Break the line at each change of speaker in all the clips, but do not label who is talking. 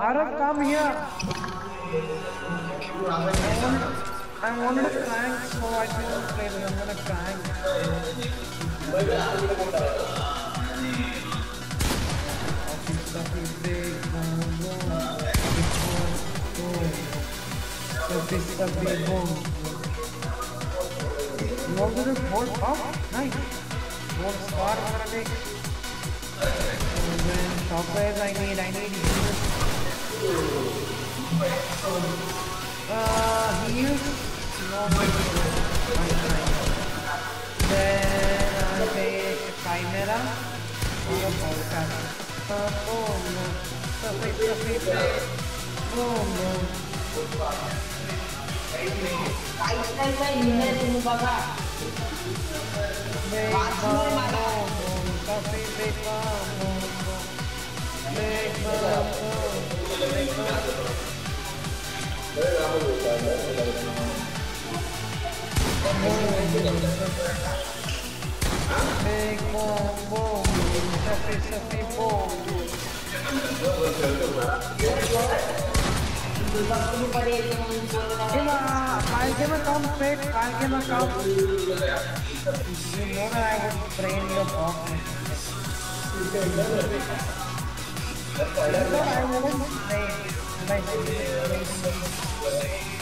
Bharat, come here. I wanted a prank, so I didn't play this. I'm gonna prank. You want to do 4 pop? Nice. 4 star, I'm gonna make. Shockwaves I need, I need. Uh, heals? No. Then I take Chimera Oh a Oh Uh, oh no. Oh perfect. Oh no. Give a come quick. I'll give a come. You know that I would train your box. That's what I wouldn't say.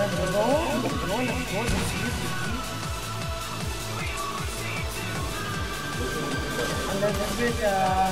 A little bit, uh,